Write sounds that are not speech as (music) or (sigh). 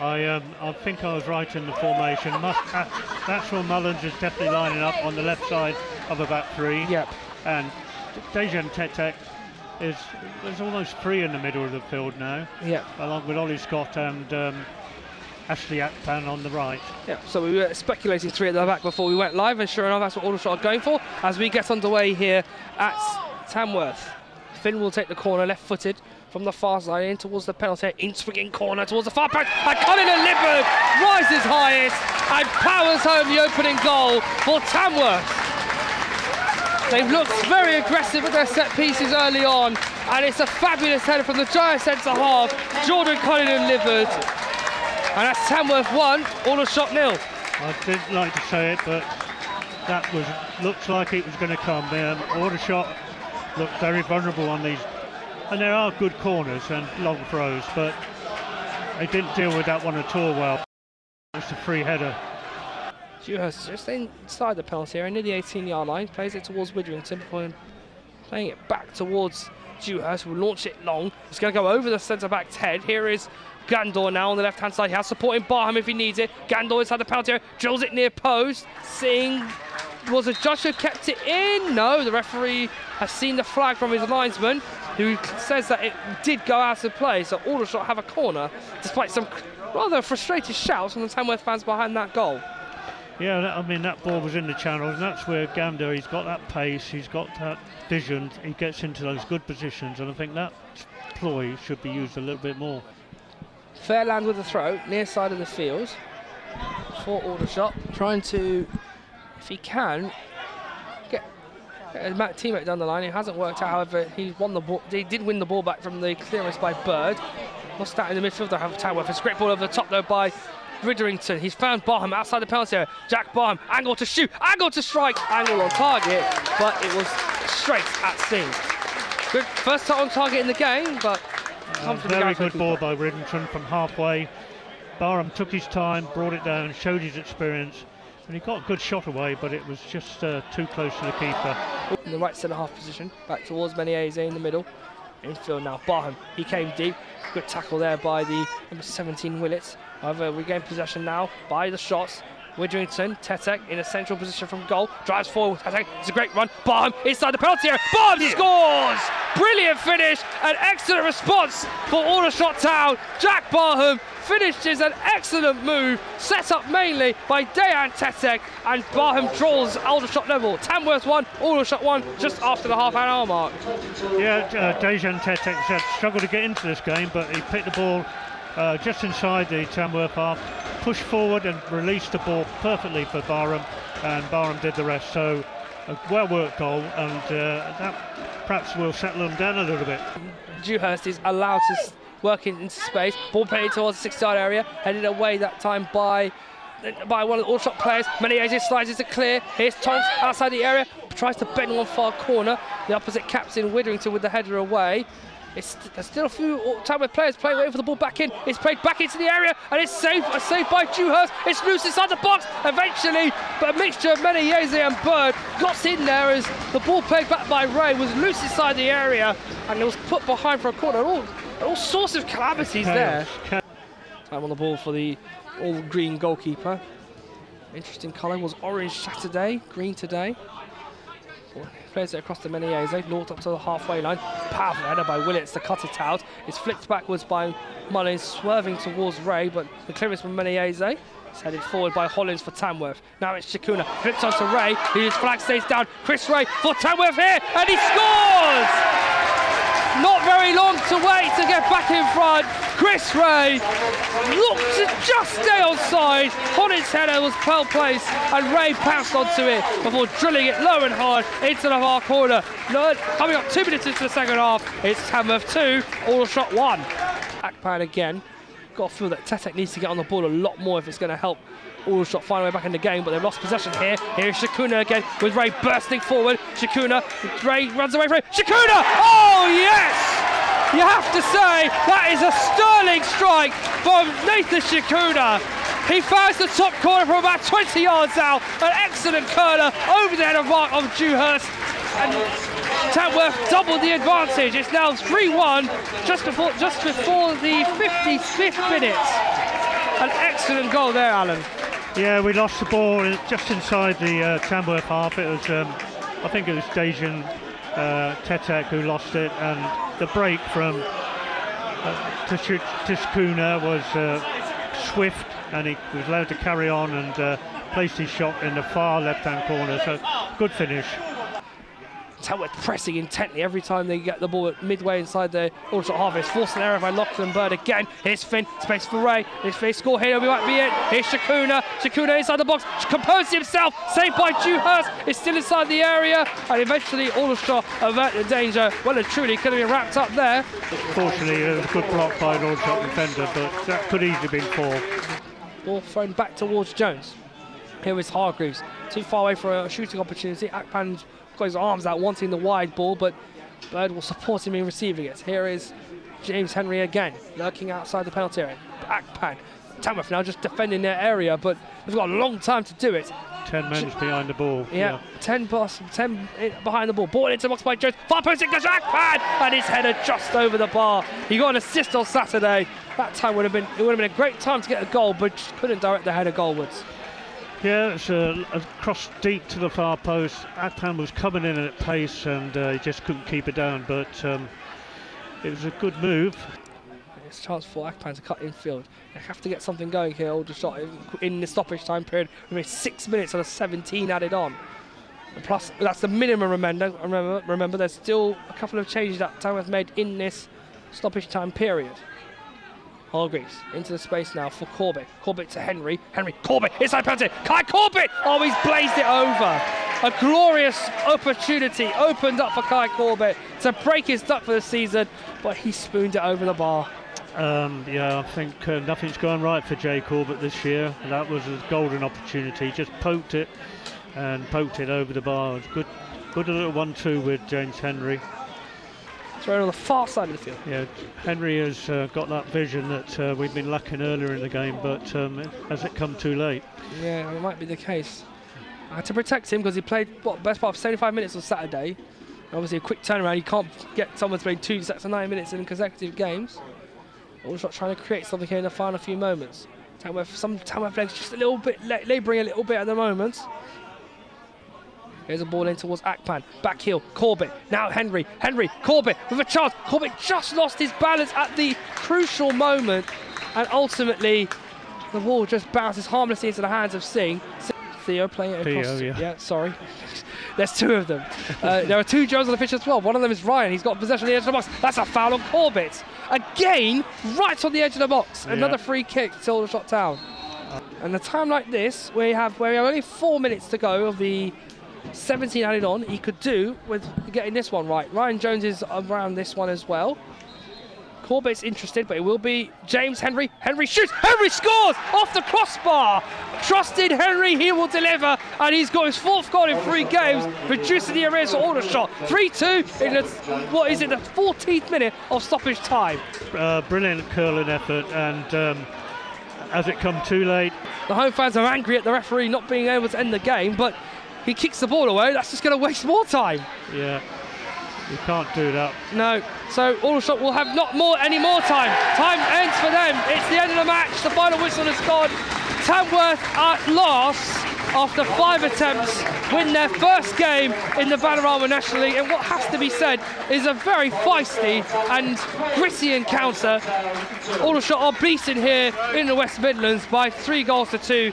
I um, I think I was right in the formation. Must, uh, Maxwell Mullins is definitely lining up on the left side of about three. Yep. And Dejan Tetek is there's almost three in the middle of the field now, Yep. along with Ollie Scott and um, Ashley Akpan on the right. Yeah, so we were speculating three at the back before we went live, and sure enough, that's what Aldershot are going for as we get underway here at Tamworth. Finn will take the corner, left-footed from the far side in towards the penalty, in swinging corner towards the far post, and Cullinane-Liburd rises highest and powers home the opening goal for Tamworth. They've looked very aggressive at their set pieces early on, and it's a fabulous header from the giant centre half, Jordan Cullinane-Liburd. And that's Tamworth 1, Aldershot nil. I didn't like to say it, but that was looks like it was going to come. Um, Aldershot looked very vulnerable on these, and there are good corners and long throws, but they didn't deal with that one at all well. It's a free header. Dewhurst just inside the penalty area, near the 18 yard line, plays it towards Widdrington before playing it back towards Dewhurst, will launch it long. It's going to go over the centre back's head. Here is Gandor now on the left hand side. He has supporting Barham if he needs it. Gandor inside the penalty area, drills it near post. Seeing was a judge who kept it in? No, the referee has seen the flag from his linesman, who says that it did go out of play. So Aldershot have a corner, despite some rather frustrated shouts from the Tamworth fans behind that goal. Yeah, that, I mean that ball was in the channels, and that's where Gander. He's got that pace, he's got that vision. He gets into those good positions, and I think that ploy should be used a little bit more. Fairland with the throw, near side of the field for Aldershot, trying to, if he can, get, uh, get a teammate down the line. It hasn't worked out, however, he won the ball. He did win the ball back from the clearance by Bird. Lost that in the midfield. Have. It's a great ball over the top though by Widdrington. He's found Barham outside the penalty area. Jack Barham, angle to shoot, angle to strike, angle on target, but it was straight at Singh. Good first time on target in the game, but uh, comes from Very good ball by Widdrington from halfway. Barham took his time, brought it down, showed his experience, and he got a good shot away, but it was just uh, too close to the keeper. in the right centre half position, back towards Menezes in the middle. Infield now, Barham, he came deep. Good tackle there by the number 17 Willits. However, we gain possession now by the shots. Widdrington, Tetek in a central position from goal, drives forward. Tetek, it's a great run. Barham inside the penalty area. Barham scores! Brilliant finish, an excellent response for Aldershot Town. Jack Barham finishes an excellent move, set up mainly by Dejan Tetek, and Barham draws Aldershot level. Tamworth 1, Aldershot 1, just after the half an hour mark. Yeah, uh, Dejan Tetek had struggled to get into this game, but he picked the ball uh, just inside the Tamworth half, pushed forward and released the ball perfectly for Barham, and Barham did the rest. So a well-worked goal, and uh, that perhaps will settle them down a little bit. Dewhurst is allowed to work in, into space. Ball played towards the six-yard area, headed away that time by by one of the Aldershot players. Menezes slides into clear. Here's Tonks outside the area, tries to bend one far corner. The opposite captain Widdrington with the header away. It's, there's still a few all- Tamworth players playing, waiting for the ball back in. It's played back into the area, and it's saved, uh, saved by Dewhurst. It's loose inside the box eventually, but a mixture of Menezes and Bird got in there as the ball played back by Wreh was loose inside the area, and it was put behind for a corner. All, all sorts of calamities there. Time on the ball for the all green goalkeeper. Interesting colour was orange Saturday, green today. Plays it across the Menezes, launched up to the halfway line. Powerful header by Willits to cut it out. It's flicked backwards by Mullins, swerving towards Wreh, but the clearance from Menezes. It's headed forward by Hollins for Tamworth. Now it's Tshikuna. Flips onto Wreh, whose flag stays down. Chris Wreh for Tamworth here, and he scores! Not very long to wait to get back in front. Chris Wreh looked to just stay onside. Hollins' header was well placed, and Wreh pounced onto it before drilling it low and hard into the far corner. Coming up two minutes into the second half, it's Tamworth 2, Aldershot 1. Akpan again. Got to feel that Tetek needs to get on the ball a lot more if it's going to help All Aldershot find a way back in the game, but they've lost possession here. Here's Tshikuna again with Wreh bursting forward. Tshikuna, Wreh runs away from it. Tshikuna! Oh, yes! You have to say that is a sterling strike from Nathan Tshikuna. He finds the top corner from about 20 yards out. An excellent curler over the head of Mark of Dewhurst. And Tamworth doubled the advantage. It's now 3-1 just before just before the 55th minute. An excellent goal there, Alan. Yeah, we lost the ball just inside the uh, Tamworth half. It was, um, I think it was Dejan uh, Tetek who lost it, and the break from uh, Tshikuna was uh, swift, and he was allowed to carry on and uh, placed his shot in the far left-hand corner. So good finish. Tamworth pressing intently every time they get the ball midway inside the Aldershot half. It's forced an error by Lachlan Bird again. Here's Finn, space for Wreh. Here's Finn, score here, we might be it. Here's Tshikuna. Tshikuna inside the box, composed himself, saved by Dewhurst. It's still inside the area, and eventually Aldershot avert the danger. Well and truly could have been wrapped up there. Fortunately, it was a good block by an Aldershot defender, but that could easily have been four. Ball thrown back towards Jones. Here is Hargreaves, too far away for a shooting opportunity. Akpan's got his arms out wanting the wide ball, but Bird will support him in receiving it. Here is James Henry again, lurking outside the penalty area. Akpan. Tamworth now just defending their area, but they've got a long time to do it. Ten men behind the ball. Yeah, yeah. ten, boss, ten behind the ball. Ball into the box by Jones. Far post English Akpan, and his header just over the bar. He got an assist on Saturday. That time would have been it would have been a great time to get a goal, but couldn't direct the header goalwards. Yeah, it's a, a, cross deep to the far post. Akpan was coming in at pace and uh, he just couldn't keep it down, but um, it was a good move. It's a chance for Akpan to cut infield. They have to get something going here, Aldershot, in, in the stoppage time period. We six minutes and a 17 added on. Plus, that's the minimum, remember, remember, remember, there's still a couple of changes that Tamworth made in this stoppage time period. Hargreaves into the space now for Corbett. Corbett to Henry. Henry, Corbett, inside penalty. Kai Corbett! Oh, he's blazed it over. A glorious opportunity opened up for Kai Corbett to break his duck for the season, but he spooned it over the bar. Um, yeah, I think uh, nothing's gone right for Jay Corbett this year. That was a golden opportunity. Just poked it and poked it over the bar. It was good, good little one-two with James Henry. Thrown on the far side of the field. Yeah, Henry has uh, got that vision that uh, we've been lacking earlier in the game, but um, has it come too late? Yeah, it might be the case. I had to protect him because he played what best part of 75 minutes on Saturday. Obviously, a quick turnaround. You can't get someone to play two sets of nine minutes in consecutive games. Also trying to create something here in the final few moments. Tamworth, some Tamworth legs just a little bit labouring a little bit at the moment. Here's a ball in towards Akpan. Back heel, Corbett. Now Henry. Henry, Corbett with a chance. Corbett just lost his balance at the crucial moment. And ultimately, the ball just bounces harmlessly into the hands of Singh. Theo playing it across. Theo, yeah. yeah, sorry. (laughs) There's two of them. Uh, there are two Jones on the pitch as well. One of them is Ryan. He's got possession on the edge of the box. That's a foul on Corbett. Again, right on the edge of the box. Yeah. Another free kick till the shot down. And a time like this, we have where we have only four minutes to go of the 17 added on, he could do with getting this one right. Ryan Jones is around this one as well. Corbett's interested, but it will be James Henry. Henry shoots. Henry scores off the crossbar. Trusted Henry, he will deliver, and he's got his fourth goal in three games, reducing the arrears for Aldershot. 3-2 in the, what is it, the 14th minute of stoppage time. Uh, brilliant curling effort, and um, has it come too late? The home fans are angry at the referee not being able to end the game, but he kicks the ball away, that's just going to waste more time. Yeah, you can't do that. No, so Aldershot will have not more any more time. Time ends for them. It's the end of the match. The final whistle has gone. Tamworth at last after five attempts, win their first game in the Vanarama National League. And what has to be said is a very feisty and gritty encounter. Aldershot are beaten here in the West Midlands by three goals to two.